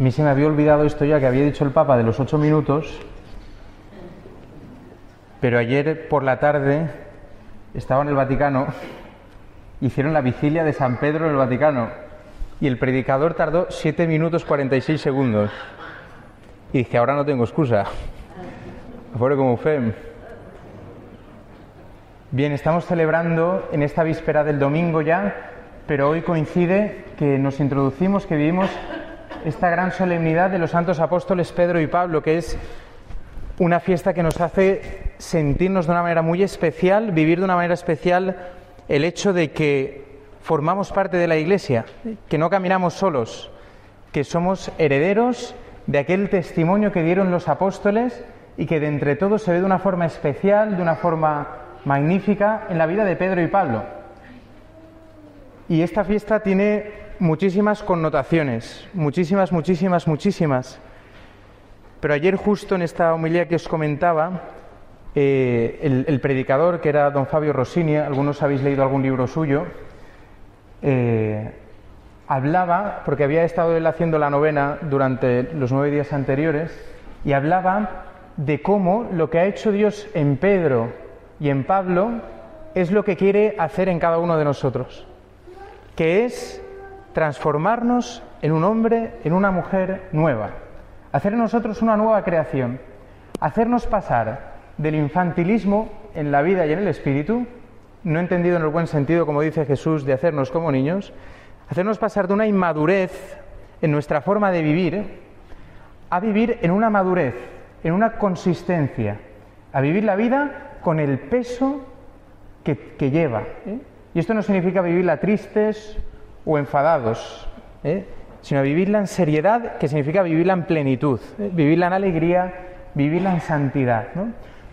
A mí se me había olvidado esto ya que había dicho el Papa de los ocho minutos, pero ayer por la tarde estaba en el Vaticano, hicieron la vigilia de San Pedro en el Vaticano y el predicador tardó siete minutos 46 segundos. Y dije, ahora no tengo excusa. Afuera como fe. Bien, estamos celebrando en esta víspera del domingo ya, pero hoy coincide que nos introducimos, que vivimos esta gran solemnidad de los santos apóstoles Pedro y Pablo, que es una fiesta que nos hace sentirnos de una manera muy especial, vivir de una manera especial el hecho de que formamos parte de la Iglesia, que no caminamos solos, que somos herederos de aquel testimonio que dieron los apóstoles y que de entre todos se ve de una forma especial, de una forma magnífica en la vida de Pedro y Pablo. Y esta fiesta tiene muchísimas connotaciones, muchísimas, muchísimas, muchísimas. Pero ayer justo en esta homilía que os comentaba, eh, el, predicador, que era don Fabio Rossini, algunos habéis leído algún libro suyo, eh, hablaba, porque había estado él haciendo la novena durante los nueve días anteriores, y hablaba de cómo lo que ha hecho Dios en Pedro y en Pablo es lo que quiere hacer en cada uno de nosotros, que es transformarnos en un hombre, en una mujer nueva, hacer en nosotros una nueva creación, hacernos pasar del infantilismo en la vida y en el espíritu, no entendido en el buen sentido, como dice Jesús, de hacernos como niños, hacernos pasar de una inmadurez en nuestra forma de vivir a vivir en una madurez, en una consistencia, a vivir la vida con el peso que, lleva. ¿eh? Y esto no significa vivirla tristes o enfadados, ¿eh? sino vivirla en seriedad, que significa vivirla en plenitud, ¿eh? vivirla en alegría, vivirla en santidad.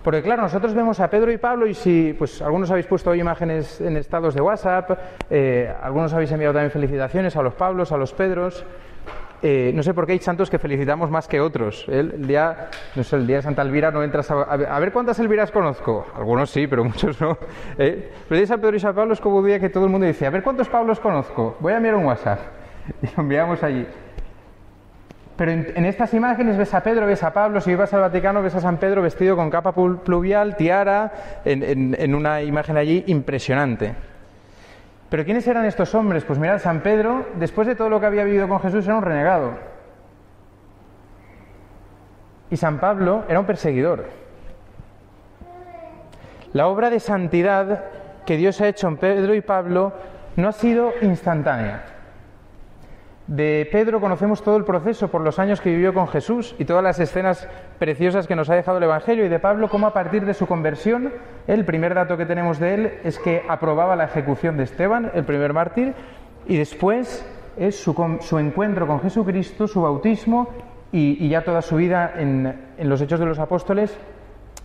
Porque claro, nosotros vemos a Pedro y Pablo y si, pues algunos habéis puesto hoy imágenes en estados de WhatsApp, eh, algunos habéis enviado también felicitaciones a los Pablos, a los Pedros. No sé por qué hay santos que felicitamos más que otros. El, día, no sé, el día de Santa Elvira no entras a, a, ver cuántas Elviras conozco. Algunos sí, pero muchos no. Pero el día de San Pedro y San Pablo es como un día que todo el mundo dice, a ver cuántos Pablos conozco. Voy a enviar un WhatsApp. Y lo enviamos allí. Pero en, estas imágenes ves a Pedro, ves a Pablo, si vas al Vaticano ves a San Pedro vestido con capa pluvial, tiara, en, una imagen allí impresionante. Pero ¿quiénes eran estos hombres? Pues mirad, San Pedro, después de todo lo que había vivido con Jesús, era un renegado. Y San Pablo era un perseguidor. La obra de santidad que Dios ha hecho en Pedro y Pablo no ha sido instantánea. De Pedro conocemos todo el proceso por los años que vivió con Jesús y todas las escenas preciosas que nos ha dejado el Evangelio y de Pablo cómo a partir de su conversión, el primer dato que tenemos de él es que aprobaba la ejecución de Esteban, el primer mártir, y después es su, encuentro con Jesucristo, su bautismo y, ya toda su vida en, los Hechos de los Apóstoles,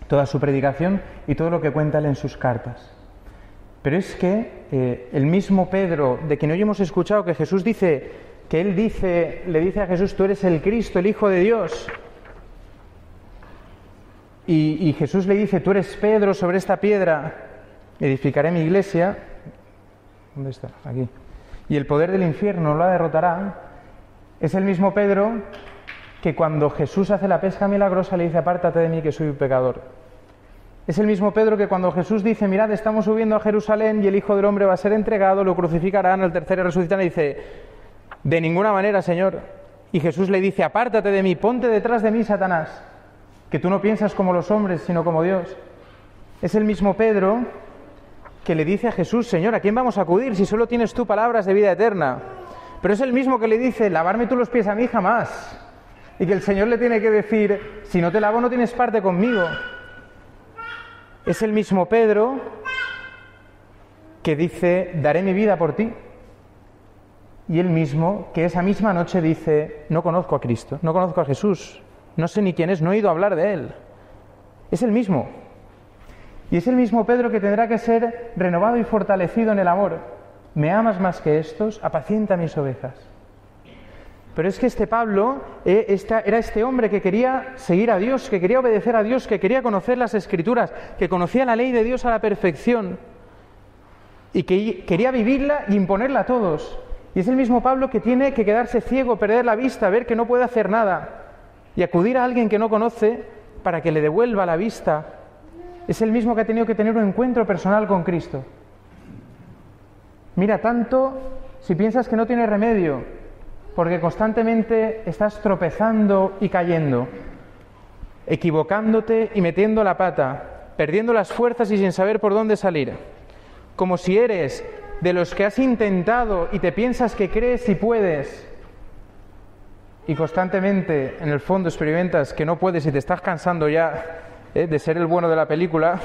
toda su predicación y todo lo que cuenta él en sus cartas. Pero es que eh, el mismo Pedro, de quien hoy hemos escuchado que Jesús dice que él le dice a Jesús, tú eres el Cristo, el Hijo de Dios. Y, Jesús le dice, tú eres Pedro, sobre esta piedra edificaré mi iglesia. ¿Dónde está? Aquí. Y el poder del infierno la derrotará. Es el mismo Pedro que cuando Jesús hace la pesca milagrosa le dice, apártate de mí que soy un pecador. Es el mismo Pedro que cuando Jesús dice, mirad, estamos subiendo a Jerusalén y el Hijo del Hombre va a ser entregado, lo crucificarán, el tercero resucitarán, y dice, de ninguna manera, Señor. Y Jesús le dice, apártate de mí, ponte detrás de mí, Satanás, que tú no piensas como los hombres, sino como Dios. Es el mismo Pedro que le dice a Jesús, Señor, ¿a quién vamos a acudir si solo tienes tú palabras de vida eterna? Pero es el mismo que le dice, lavarme tú los pies a mí jamás. Y que el Señor le tiene que decir, si no te lavo no tienes parte conmigo. Es el mismo Pedro que dice, daré mi vida por ti y él mismo que esa misma noche dice, no conozco a Cristo, no conozco a Jesús, no sé ni quién es, no he oído hablar de él. Es el mismo. Y es el mismo Pedro que tendrá que ser renovado y fortalecido en el amor. ¿Me amas más que estos? Apacienta mis ovejas. Pero es que este Pablo eh, era este hombre que quería seguir a Dios, que quería obedecer a Dios, que quería conocer las escrituras, que conocía la ley de Dios a la perfección y que quería vivirla y imponerla a todos. Y es el mismo Pablo que tiene que quedarse ciego, perder la vista, ver que no puede hacer nada y acudir a alguien que no conoce para que le devuelva la vista. Es el mismo que ha tenido que tener un encuentro personal con Cristo. Mira, tanto si piensas que no tiene remedio, porque constantemente estás tropezando y cayendo, equivocándote y metiendo la pata, perdiendo las fuerzas y sin saber por dónde salir, como si eres de los que has intentado y te piensas que crees y puedes, y constantemente en el fondo experimentas que no puedes y te estás cansando ya ¿eh? de ser el bueno de la película,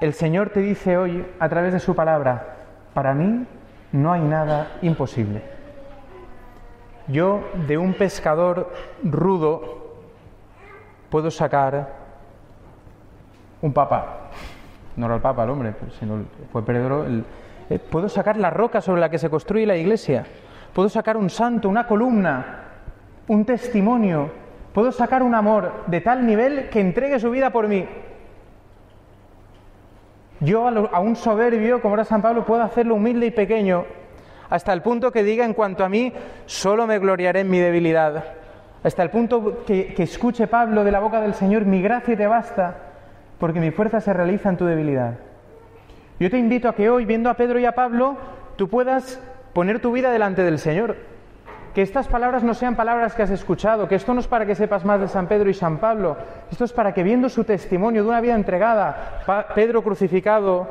el Señor te dice hoy a través de su palabra, para mí no hay nada imposible. Yo de un pescador rudo puedo sacar un papa, no era el papa el hombre, sino fue Pedro, eh, puedo sacar la roca sobre la que se construye la iglesia, puedo sacar un santo, una columna, un testimonio, puedo sacar un amor de tal nivel que entregue su vida por mí. Yo a, un soberbio como era San Pablo puedo hacerlo humilde y pequeño, hasta el punto que diga en cuanto a mí, solo me gloriaré en mi debilidad. Hasta el punto que, que escuche Pablo de la boca del Señor, mi gracia te basta, porque mi fuerza se realiza en tu debilidad. Yo te invito a que hoy, viendo a Pedro y a Pablo, tú puedas poner tu vida delante del Señor. Que estas palabras no sean palabras que has escuchado, que esto no es para que sepas más de San Pedro y San Pablo, esto es para que viendo su testimonio de una vida entregada, Pedro crucificado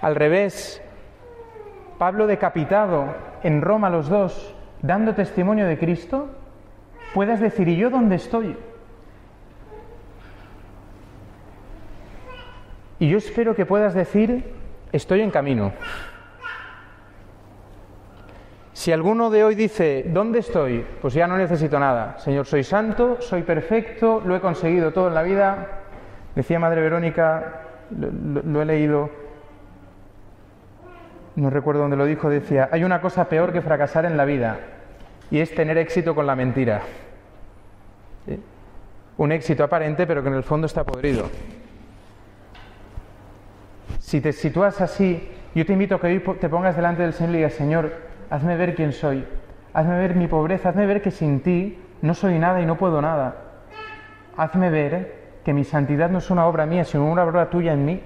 al revés, Pablo decapitado en Roma los dos, dando testimonio de Cristo, puedas decir, ¿y yo dónde estoy? Y yo espero que puedas decir, estoy en camino. Si alguno de hoy dice, ¿dónde estoy? Pues ya no necesito nada. Señor, soy santo, soy perfecto, lo he conseguido todo en la vida. Decía Madre Verónica, lo, he leído, no recuerdo dónde lo dijo, decía, hay una cosa peor que fracasar en la vida y es tener éxito con la mentira. Un éxito aparente pero que en el fondo está podrido. Si te sitúas así, yo te invito a que hoy te pongas delante del Señor y digas, Señor, hazme ver quién soy, hazme ver mi pobreza, hazme ver que sin ti no soy nada y no puedo nada. Hazme ver que mi santidad no es una obra mía, sino una obra tuya en mí.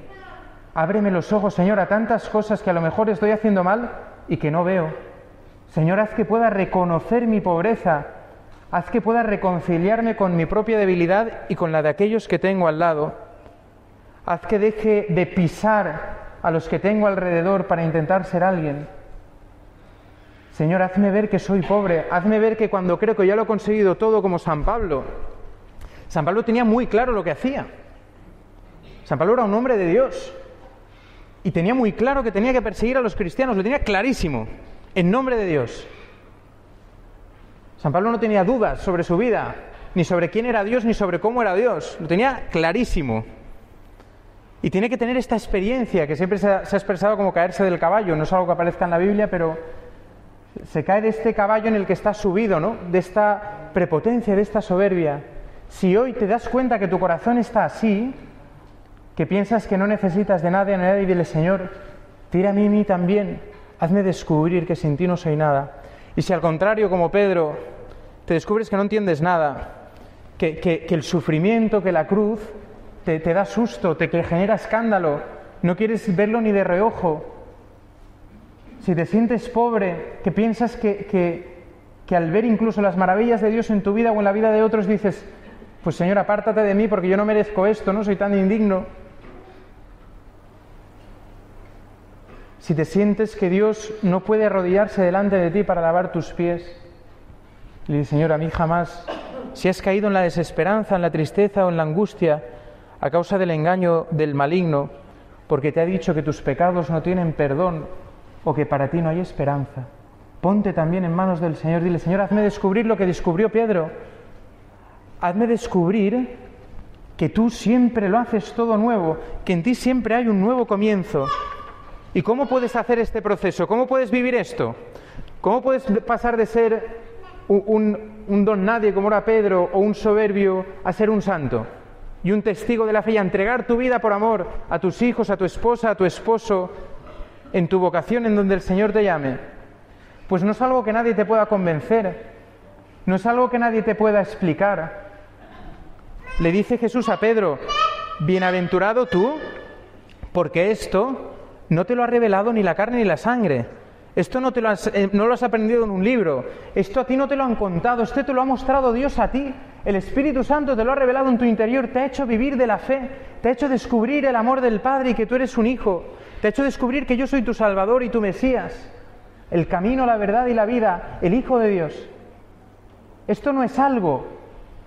Ábreme los ojos, Señor, a tantas cosas que a lo mejor estoy haciendo mal y que no veo. Señor, haz que pueda reconocer mi pobreza, haz que pueda reconciliarme con mi propia debilidad y con la de aquellos que tengo al lado. Haz que deje de pisar a los que tengo alrededor para intentar ser alguien. Señor, hazme ver que soy pobre, hazme ver que cuando creo que ya lo he conseguido todo como San Pablo, San Pablo tenía muy claro lo que hacía. San Pablo era un hombre de Dios y tenía muy claro que tenía que perseguir a los cristianos, lo tenía clarísimo, en nombre de Dios. San Pablo no tenía dudas sobre su vida, ni sobre quién era Dios, ni sobre cómo era Dios, lo tenía clarísimo. Y tiene que tener esta experiencia que siempre se ha, expresado como caerse del caballo, no es algo que aparezca en la Biblia, pero se cae de este caballo en el que está subido, ¿no? De esta prepotencia, de esta soberbia. Si hoy te das cuenta que tu corazón está así, que piensas que no necesitas de nadie, nadie, y dile, Señor, tira a mí, también, hazme descubrir que sin ti no soy nada. Y si al contrario, como Pedro, te descubres que no entiendes nada, que, el sufrimiento, que la cruz te, da susto, te genera escándalo, no quieres verlo ni de reojo, si te sientes pobre, que piensas que, que, al ver incluso las maravillas de Dios en tu vida o en la vida de otros dices, pues Señor, apártate de mí porque yo no merezco esto, no soy tan indigno. Si te sientes que Dios no puede arrodillarse delante de ti para lavar tus pies, le dices, Señor, a mí jamás, si has caído en la desesperanza, en la tristeza o en la angustia a causa del engaño del maligno, porque te ha dicho que tus pecados no tienen perdón o que para ti no hay esperanza. Ponte también en manos del Señor. Dile, Señor, hazme descubrir lo que descubrió Pedro. Hazme descubrir que tú siempre lo haces todo nuevo, que en ti siempre hay un nuevo comienzo. ¿Y cómo puedes hacer este proceso? ¿Cómo puedes vivir esto? ¿Cómo puedes pasar de ser un, un, don nadie como era Pedro o un soberbio a ser un santo? Y un testigo de la fe entregar tu vida por amor a tus hijos, a tu esposa, a tu esposo, en tu vocación en donde el Señor te llame. Pues no es algo que nadie te pueda convencer, no es algo que nadie te pueda explicar. Le dice Jesús a Pedro, bienaventurado tú, porque esto no te lo ha revelado ni la carne ni la sangre. Esto no, te lo has, eh, no lo has aprendido en un libro. Esto a ti no te lo han contado. Esto te lo ha mostrado Dios a ti. El Espíritu Santo te lo ha revelado en tu interior. Te ha hecho vivir de la fe. Te ha hecho descubrir el amor del Padre y que tú eres un hijo. Te ha hecho descubrir que yo soy tu Salvador y tu Mesías. El camino, la verdad y la vida. El Hijo de Dios. Esto no es algo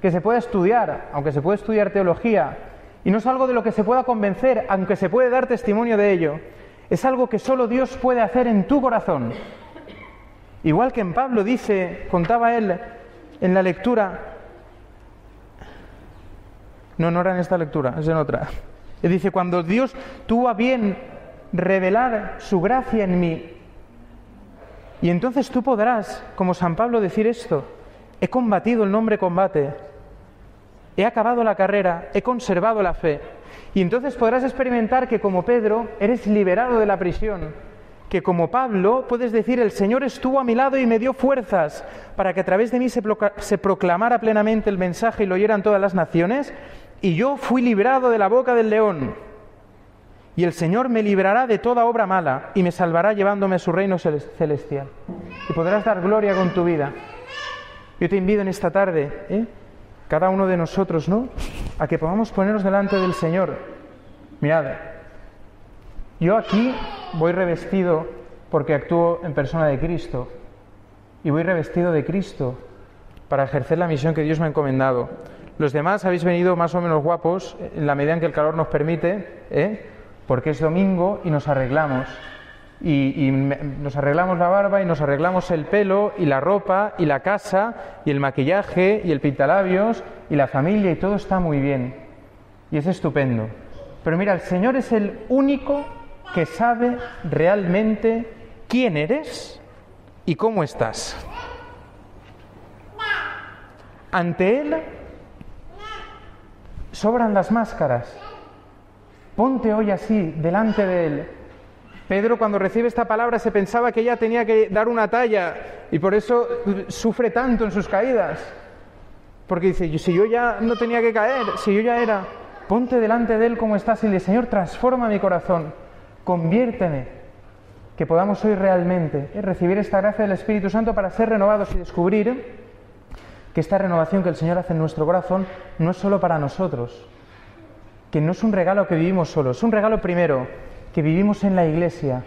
que se pueda estudiar, aunque se puede estudiar teología. Y no es algo de lo que se pueda convencer, aunque se puede dar testimonio de ello es algo que solo Dios puede hacer en tu corazón. Igual que en Pablo dice, contaba él en la lectura, no, no era en esta lectura, es en otra. Él dice, cuando Dios tuvo a bien revelar su gracia en mí, y entonces tú podrás, como San Pablo, decir esto, he combatido el nombre combate, he acabado la carrera, he conservado la fe. Y entonces podrás experimentar que como Pedro eres liberado de la prisión, que como Pablo puedes decir, el Señor estuvo a mi lado y me dio fuerzas para que a través de mí se, proclamara plenamente el mensaje y lo oyeran todas las naciones, y yo fui librado de la boca del león. Y el Señor me librará de toda obra mala y me salvará llevándome a su reino celestial. Y podrás dar gloria con tu vida. Yo te invito en esta tarde, ¿eh? Cada uno de nosotros, ¿no? A que podamos ponernos delante del Señor. Mirad, yo aquí voy revestido porque actúo en persona de Cristo y voy revestido de Cristo para ejercer la misión que Dios me ha encomendado. Los demás habéis venido más o menos guapos en la medida en que el calor nos permite, ¿eh? porque es domingo y nos arreglamos y, nos arreglamos la barba y nos arreglamos el pelo y la ropa y la casa y el maquillaje y el pintalabios y la familia y todo está muy bien. Y es estupendo. Pero mira, el Señor es el único que sabe realmente quién eres y cómo estás. Ante Él sobran las máscaras. Ponte hoy así, delante de Él Pedro cuando recibe esta palabra se pensaba que ya tenía que dar una talla y por eso sufre tanto en sus caídas. Porque dice, si yo ya no tenía que caer, si yo ya era, ponte delante de Él como estás y le Señor, transforma mi corazón, conviérteme, que podamos hoy realmente eh, recibir esta gracia del Espíritu Santo para ser renovados y descubrir que esta renovación que el Señor hace en nuestro corazón no es solo para nosotros, que no es un regalo que vivimos solo, es un regalo primero que vivimos en la Iglesia,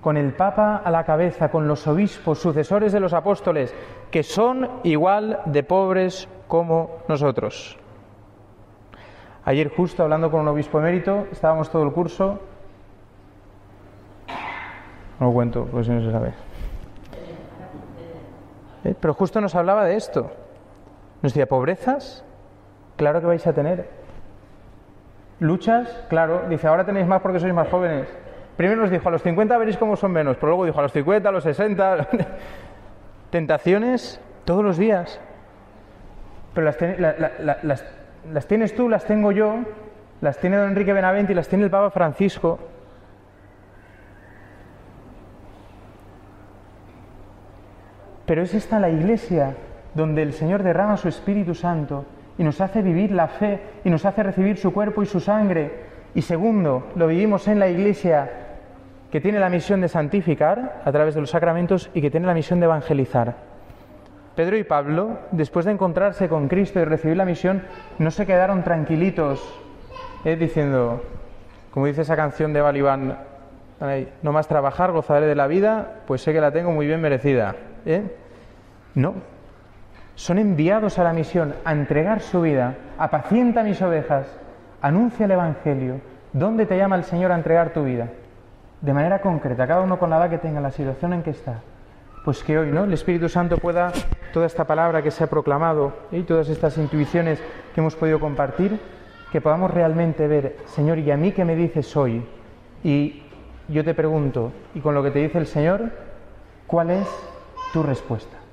con el Papa a la cabeza, con los obispos, sucesores de los apóstoles, que son igual de pobres como nosotros. Ayer justo hablando con un obispo emérito, estábamos todo el curso, no lo cuento, pues si no se sabe. ¿Eh? Pero justo nos hablaba de esto. Nos decía, pobrezas, claro que vais a tener. Luchas, claro, dice, ahora tenéis más porque sois más jóvenes. Primero nos dijo, a los 50 veréis cómo son menos, pero luego dijo, a los 50, a los 60. Tentaciones todos los días. Pero las, las, tienes tú, las tengo yo, las tiene don Enrique Benavente y las tiene el Papa Francisco. Pero es esta la iglesia donde el Señor derrama su Espíritu Santo y nos hace vivir la fe y nos hace recibir su cuerpo y su sangre. Y segundo, lo vivimos en la Iglesia que tiene la misión de santificar a través de los sacramentos y que tiene la misión de evangelizar. Pedro y Pablo, después de encontrarse con Cristo y recibir la misión, no se quedaron tranquilitos ¿eh? diciendo, como dice esa canción de Balibán, no más trabajar, gozaré de la vida, pues sé que la tengo muy bien merecida. ¿eh? No, son enviados a la misión a entregar su vida, apacienta mis ovejas, anuncia el Evangelio. ¿Dónde te llama el Señor a entregar tu vida? De manera concreta, cada uno con la edad que tenga, la situación en que está. Pues que hoy, ¿no? El Espíritu Santo pueda, toda esta palabra que se ha proclamado y todas estas intuiciones que hemos podido compartir, que podamos realmente ver, Señor, ¿y a mí qué me dices hoy? Y yo te pregunto, y con lo que te dice el Señor, ¿cuál es tu respuesta?